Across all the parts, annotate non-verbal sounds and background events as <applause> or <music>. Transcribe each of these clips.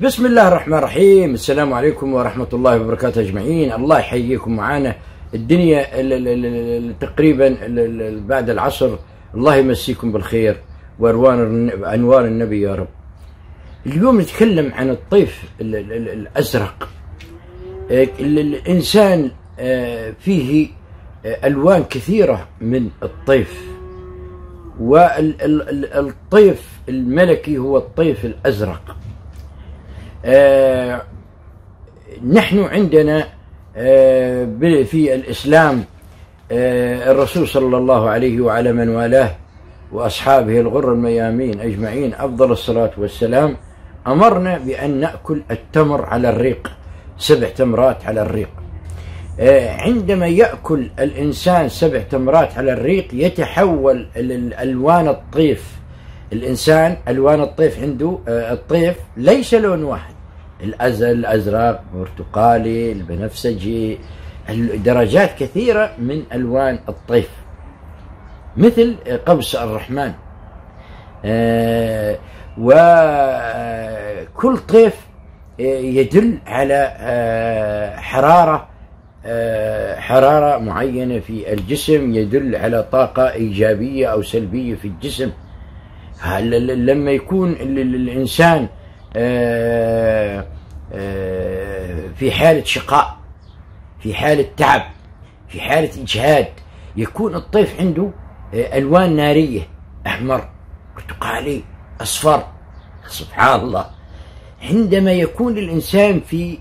بسم الله الرحمن الرحيم السلام عليكم ورحمة الله وبركاته أجمعين الله يحييكم معانا الدنيا ال- ال- ال- ال- تقريبا بعد العصر الله يمسيكم بالخير وأروان أنوار النبي يا رب اليوم نتكلم عن الطيف ال- ال- ال- الأزرق. ال- الإنسان آه، فيه آه، ألوان كثيرة من الطيف. والطيف الملكي هو الطيف الأزرق. نحن عندنا آه، في الإسلام آه، الرسول صلى الله عليه وعلى من والاه وأصحابه الغر الميامين أجمعين أفضل الصلاة والسلام أمرنا بأن نأكل التمر على الريق سبع تمرات على الريق. آه، عندما يأكل الإنسان سبع تمرات على الريق يتحول ال- الألوان الطيف الإنسان ألوان الطيف عنده آه، الطيف ليس لون واحد. الأز- الأزرق برتقالي البنفسجي ال- درجات كثيرة من ألوان الطيف. مثل آه، قوس الرحمن. آه، وكل طيف يدل على حرارة حرارة معينة في الجسم يدل على طاقة إيجابية أو سلبية في الجسم. لما يكون ال- ال- الإنسان آه، آه، في حالة شقاء في حالة تعب في حالة إجهاد يكون الطيف عنده آه، ألوان نارية أحمر برتقالي أصفر سبحان الله. عندما يكون الإنسان في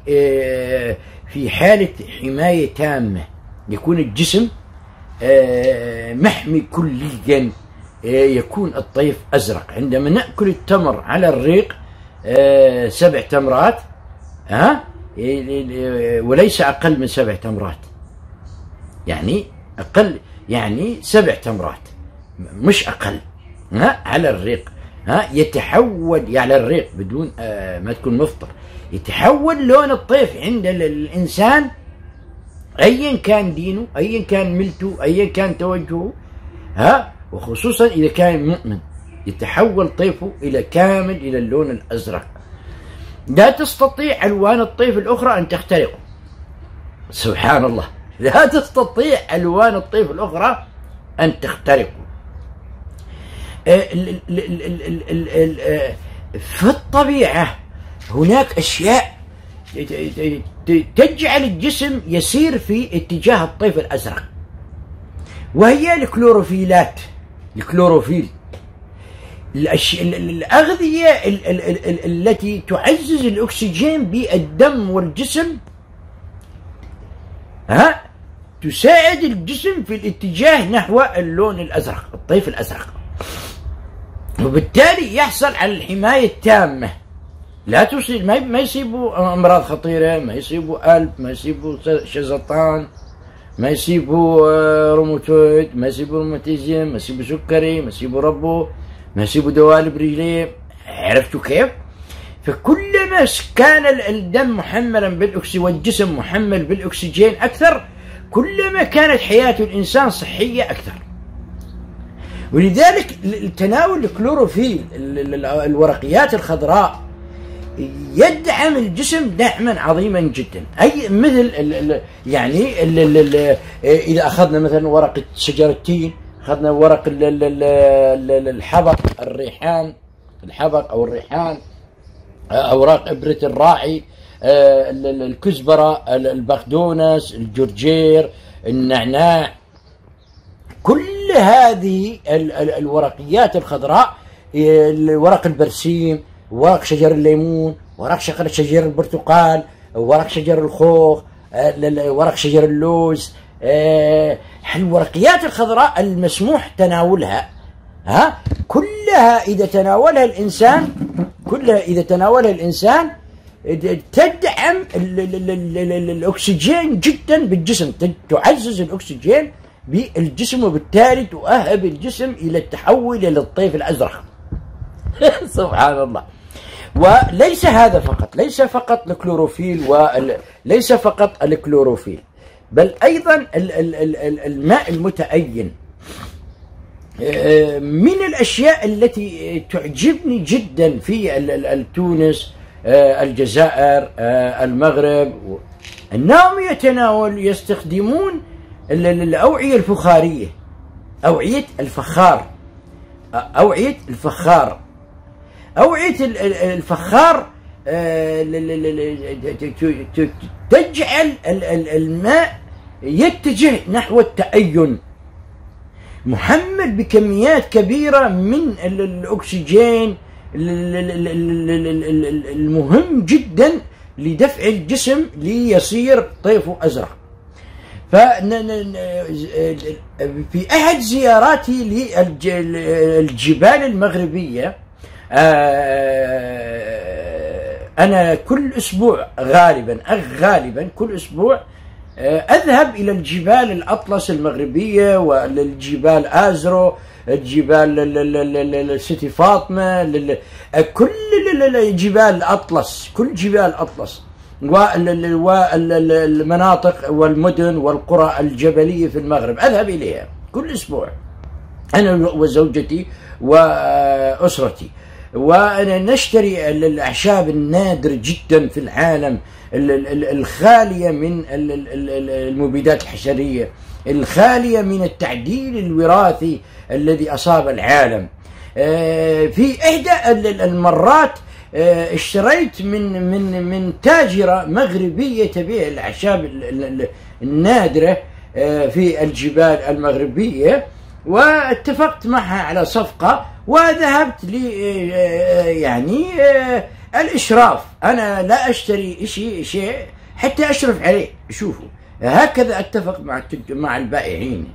في حالة حماية تامة يكون الجسم محمي كليا. يكون الطيف أزرق. عندما نأكل التمر على الريق آه، سبع تمرات ها؟ آه، وليس أقل من سبع تمرات. يعني أقل يعني سبع تمرات. مش أقل ها؟ على الريق ها؟ يتحول يعني على الريق بدون آه ما تكون مفطر. يتحول لون الطيف عند ال- الإنسان أيا كان دينه أيا كان ملته أيا كان توجهه ها؟ وخصوصا إذا كان مؤمن يتحول طيفه إلى كامل إلى اللون الأزرق. لا تستطيع ألوان الطيف الأخرى أن تخترقه. سبحان الله. لا تستطيع ألوان الطيف الأخرى أن تخترقه. في الطبيعة هناك أشياء تجعل الجسم يسير في اتجاه الطيف الأزرق. وهي الكلوروفيلات. الكلوروفيل. الأش... ال- ال- الأغذية ال... ال... ال... ال... التي تعزز الأكسجين بالدم والجسم ها تساعد الجسم في الاتجاه نحو اللون الأزرق الطيف الأزرق. وبالتالي يحصل على الحماية التامة. لا تصيب ما ما يصيبوا أمراض خطيرة ما يصيبوا قلب ما يصيبوا سرطان. ما يصيبوا آه، روماتويد ما يصيبوا روماتيزم ما يصيبوا سكري ما يصيبوا ربو ما يصيبوا دوالي رجليه عرفتوا كيف؟ فكلما كان ال- الدم محملا بالاكسجين والجسم محمل بالاكسجين أكثر كلما كانت حياه الانسان صحيه أكثر. ولذلك تناول الكلوروفيل ال- ال- ال- الورقيات الخضراء يدعم الجسم دعما عظيما جدا. أي مثل ال ال يعني ال ال ال إذا أخذنا مثلا ورقه شجر التين أخذنا ورق ال ال ال ال الحبق الريحان الحبق أو الريحان أوراق إبرة الراعي آه، ال- ال- الكزبرة ال- البقدونس الجرجير النعناع. كل هذه ال- ال- الورقيات الخضراء ال- ورق البرسيم ورق شجر الليمون ورق شجر البرتقال ورق شجر الخوخ ال- ال- ورق شجر اللوز آه، الورقيات الخضراء المسموح تناولها. ها؟ كلها إذا تناولها الإنسان كلها إذا تناولها الإنسان تدعم ال- ال- ال- ال- ال- الأكسجين جدا بالجسم. تعزز الأكسجين بالجسم وبالتالي تؤهب الجسم إلى التحول إلى الطيف الأزرق. <laughs> سبحان الله. وليس هذا فقط ليس فقط الكلوروفيل وليس فقط الكلوروفيل بل ال- الماء المتأين من الأشياء التي تعجبني جدا في تونس آه، الجزائر آه، المغرب أنهم يتناول يستخدمون الأوعية الفخارية أوعية الفخار أوعية الفخار. أوعية الفخار تجعل الماء يتجه نحو التأين محمل بكميات كبيرة من الأكسجين المهم جدا لدفع الجسم ليصير طيفه أزرق في أحد زياراتي للجبال المغربية آه، أنا كل أسبوع غالبا غالبا كل أسبوع آه، أذهب إلى الجبال الأطلس المغربية والجبال آزرو الجبال سيتي فاطمة كل جبال الأطلس كل جبال أطلس والمناطق والمدن والقرى الجبلية في المغرب أذهب إليها كل أسبوع أنا وزوجتي وأسرتي. ونشتري الأعشاب النادرة جدا في العالم الخالية من المبيدات الحشرية الخالية من التعديل الوراثي الذي أصاب العالم. آه، في إحدى المرات آه، اشتريت من من من تاجرة مغربية تبيع الأعشاب النادرة آه، في الجبال المغربية واتفقت معها على صفقة وذهبت لي يعني الإشراف. أنا لا أشتري شيء شيء حتى أشرف عليه. شوفوا هكذا أتفق مع مع البائعين.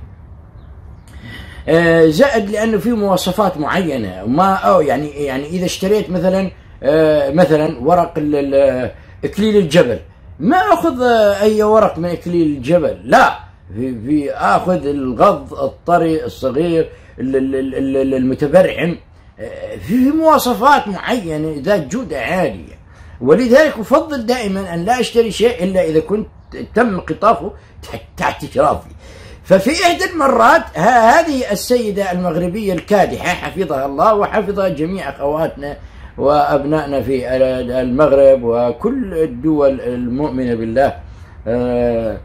آه، زائد لأنه في مواصفات معينة. ما أو يعني يعني إذا اشتريت مثلا آه، مثلا ورق إكليل الجبل. ما أخذ أي ورق من إكليل الجبل؟ لا. في, في آخذ الغض الطري الصغير المتبرعم آه، في مواصفات معينة ذات جودة عالية. ولذلك أفضل دائما أن لا أشتري شيء إلا إذا كنت تم قطافه تحت اشرافي ففي إحدى المرات هذه السيدة المغربية الكادحة حفظها الله وحفظها جميع أخواتنا وأبنائنا في المغرب وكل الدول المؤمنة بالله. آه،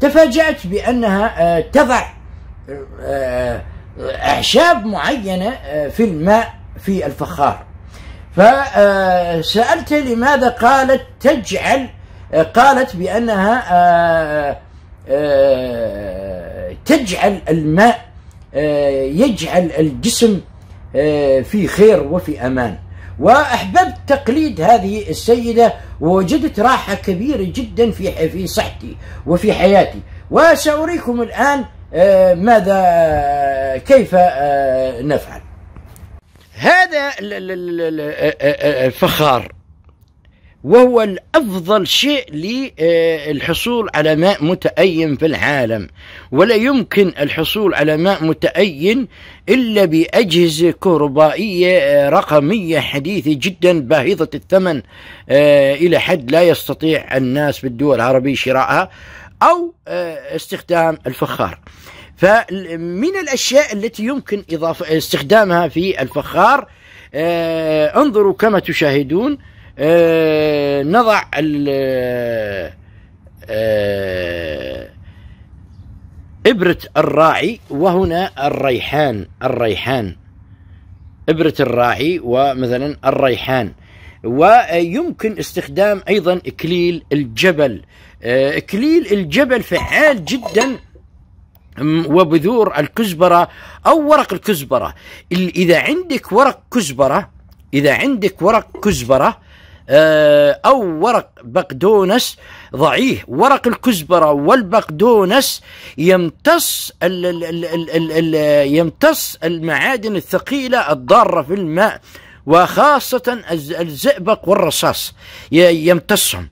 تفاجأت بأنها آه، تضع أعشاب معينة في الماء في الفخار. فسألت لماذا قالت تجعل قالت بأنها تجعل الماء يجعل الجسم في خير وفي أمان. وأحببت تقليد هذه السيدة ووجدت راحة كبيرة جدا في في صحتي وفي حياتي. وسأريكم الآن ماذا كيف نفعل؟ هذا الفخار وهو الأفضل شيء للحصول على ماء متأين في العالم. ولا يمكن الحصول على ماء متأين إلا بأجهزة كهربائية رقمية حديثة جدا باهظة الثمن آه، إلى حد لا يستطيع الناس في الدول العربية شراءها أو آه، استخدام الفخار. فمن الأشياء التي يمكن إضافة استخدامها في الفخار آه، انظروا كما تشاهدون آه، نضع آه، إبرة الراعي وهنا الريحان الريحان. إبرة الراعي ومثلا الريحان. ويمكن استخدام أيضا إكليل الجبل. آه، إكليل الجبل فعال جدا وبذور الكزبرة أو ورق الكزبرة. إذا عندك ورق كزبرة إذا عندك ورق كزبرة أو ورق بقدونس ضعيه ورق الكزبرة والبقدونس يمتص ال ال ال ال ال يمتص المعادن الثقيلة الضارة في الماء وخاصة الزئبق والرصاص يمتصهم.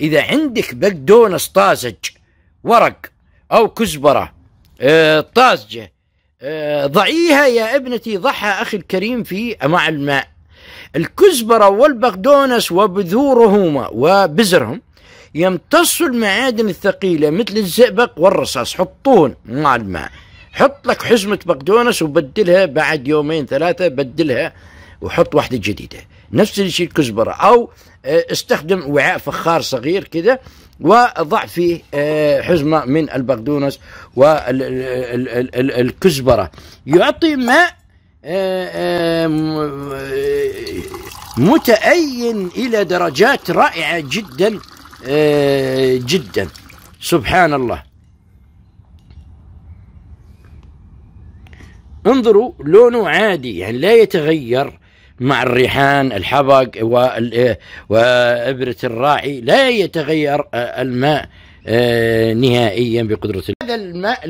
إذا عندك بقدونس طازج ورق أو كزبرة آه، طازجة آه، ضعيها يا ابنتي ضحى أخي الكريم في مع الماء. الكزبرة والبقدونس وبذورهما وبزرهم يمتصوا المعادن الثقيلة مثل الزئبق والرصاص. حطون مع الماء. حط لك حزمة بقدونس وبدلها بعد يومين ثلاثة بدلها وحط واحدة جديدة. نفس الشيء الكزبرة أو استخدم وعاء فخار صغير كذا وضع فيه حزمة من البقدونس والكزبرة يعطي ماء متأين إلى درجات رائعة جدا جدا. سبحان الله انظروا لونه عادي يعني لا يتغير مع الريحان الحبق وإبرة الراعي لا يتغير الماء نهائيا بقدرة هذا الماء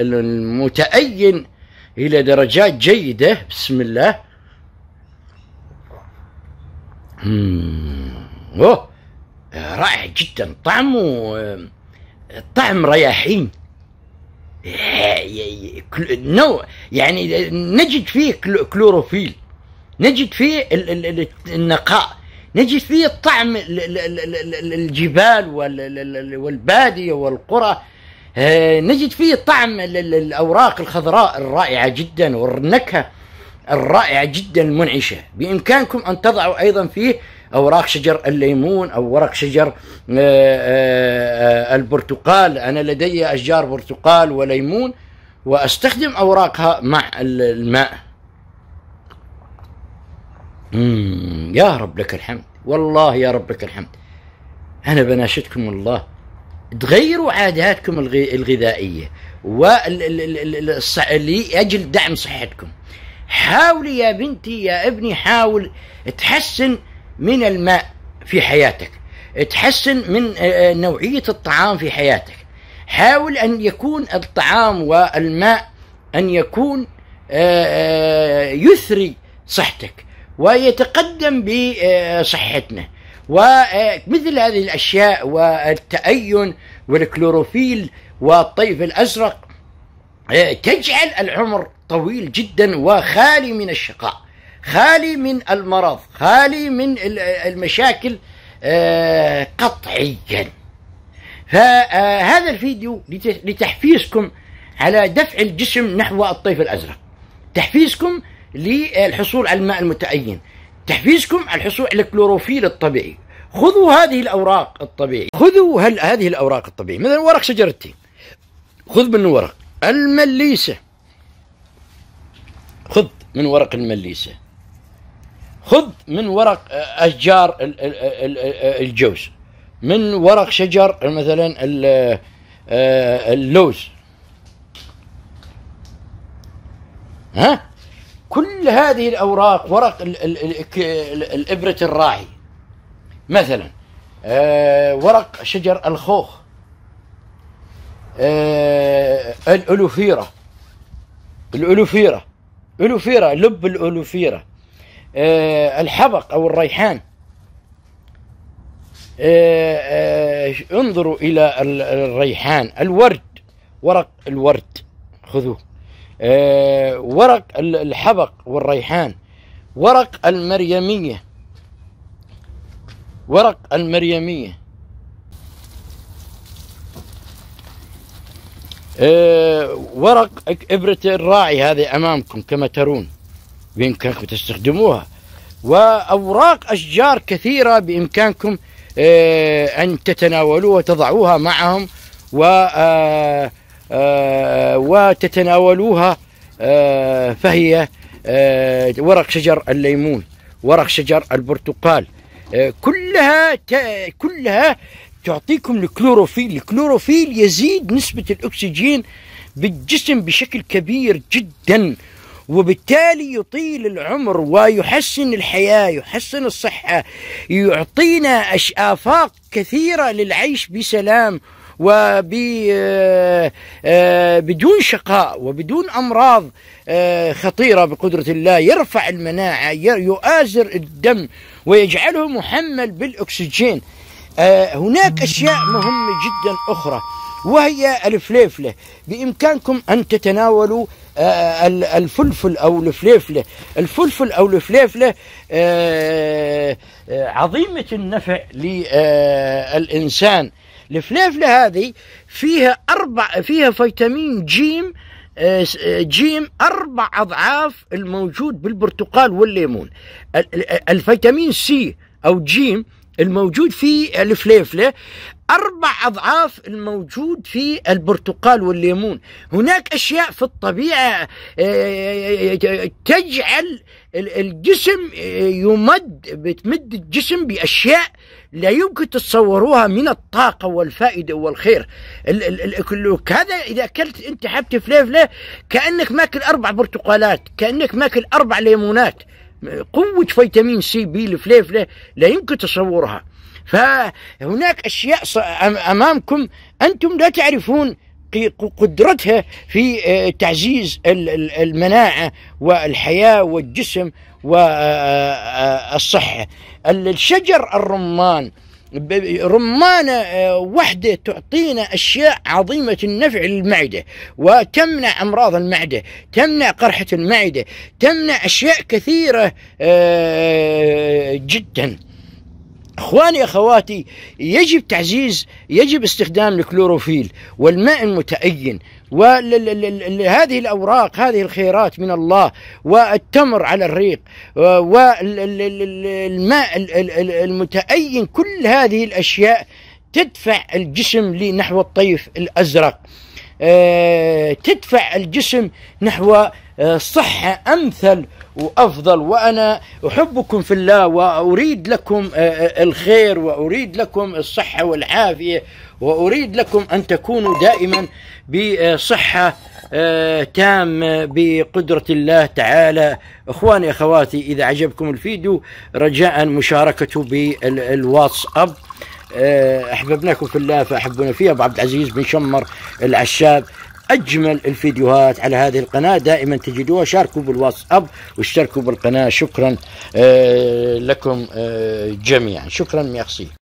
المتأين إلى درجات جيدة. بسم الله. أوه. رائع جدا. طعمه طعم رياحين. نوع يعني نجد فيه كلوروفيل نجد فيه النقاء. نجد فيه طعم الجبال والبادية والقرى. نجد فيه طعم الأوراق الخضراء الرائعة جدا والنكهة الرائعة جدا المنعشة. بإمكانكم أن تضعوا أيضا فيه أوراق شجر الليمون أو ورق شجر آه، آه، البرتقال. أنا لدي أشجار برتقال وليمون وأستخدم أوراقها مع الماء. يا رب لك الحمد. والله يا رب لك الحمد. أنا بناشدكم الله. تغيروا عاداتكم الغذائية لأجل دعم صحتكم. حاولي يا بنتي يا ابني حاول تحسن من الماء في حياتك. تحسن من آه، نوعية الطعام في حياتك. حاول أن يكون الطعام والماء أن يكون آه، آه، يثري صحتك ويتقدم بصحتنا. ومثل هذه الأشياء والتأين والكلوروفيل والطيف الأزرق تجعل العمر طويل جدا وخالي من الشقاء خالي من المرض خالي من المشاكل آه، قطعيا. فهذا الفيديو لتحفيزكم على دفع الجسم نحو الطيف الأزرق تحفيزكم للحصول على الماء المتأين. تحفيزكم على الحصول على الكلوروفيل الطبيعي. خذوا هذه الأوراق الطبيعية. خذوا هل هذه الأوراق الطبيعية. مثلا ورق شجر التين. خذ من ورق. المليسة. خذ من ورق المليسة. خذ من ورق أشجار الجوز. من ورق شجر مثلا اللوز. ها؟ كل هذه الأوراق ورق الإبرة الراعي. مثلا آه، ورق شجر الخوخ آه، الألوفيرة الألوفيرة ألوفيرة لب الألوفيرة آه، الحبق أو الريحان. انظروا إلى الريحان الورد ورق الورد. خذوه. ورق الحبق والريحان ورق المريمية ورق المريمية. أه ورق إبرة الراعي هذه أمامكم كما ترون بإمكانكم تستخدموها. وأوراق أشجار كثيرة بإمكانكم أه أن تتناولوها وتضعوها معهم و آه، وتتناولوها آه، فهي آه، ورق شجر الليمون ورق شجر البرتقال. كلها كلها تعطيكم الكلوروفيل. الكلوروفيل يزيد نسبة الأكسجين بالجسم بشكل كبير جدا وبالتالي يطيل العمر ويحسن الحياة يحسن الصحة يعطينا آفاق كثيرة للعيش بسلام. وبدون آه، شقاء وبدون أمراض آه، خطيرة بقدرة الله يرفع المناعة يؤازر الدم ويجعله محمل بالأكسجين. آه، هناك أشياء مهمة جدا أخرى وهي الفليفلة. بإمكانكم أن تتناولوا الفلفل أو الفليفلة. الفلفل أو الفليفلة عظيمة النفع للإنسان. الفليفلة هذه فيها أربع فيها فيتامين جيم آه، جيم أربع أضعاف الموجود بالبرتقال والليمون. الفيتامين سي أو جيم الموجود في الفليفلة أربع أضعاف الموجود في البرتقال والليمون. هناك أشياء في الطبيعة آه، تجعل الجسم آه، يمد بتمد الجسم بأشياء لا يمكن تتصوروها من الطاقة والفائدة والخير. هذا إذا أكلت أنت حبة فليفلة كأنك ماكل أربع برتقالات كأنك ماكل أربع ليمونات. قوة فيتامين سي بي الفليفلة لا يمكن تصورها فهناك أشياء أمامكم أنتم لا تعرفون. قدرتها في آه، تعزيز المناعة والحياة والجسم والصحة الشجر الرمان رمانة آه، وحدة تعطينا أشياء عظيمة النفع للمعدة وتمنع أمراض المعدة تمنع قرحة المعدة تمنع أشياء كثيرة آه، جدا. إخواني أخواتي يجب تعزيز يجب استخدام الكلوروفيل والماء المتأين وهذه الأوراق هذه الخيرات من الله والتمر على الريق والماء المتأين كل هذه الأشياء تدفع الجسم لنحو الطيف الأزرق. آه، تدفع الجسم نحو صحة أمثل وأفضل وأنا أحبكم في الله وأريد لكم آه، الخير وأريد لكم الصحة والعافية وأريد لكم أن تكونوا دائما بصحة تامة بقدرة الله تعالى. إخواني أخواتي إذا عجبكم الفيديو رجاء مشاركته بالواتساب. أحببناكم في الله فاحبونا فيه. أبو عبد العزيز بن شمر العشاب أجمل الفيديوهات على هذه القناة. دائما تجدوها. شاركوا بالواتساب واشتركوا بالقناة. شكرا آه، لكم آه، جميعا. شكرا ميرسي.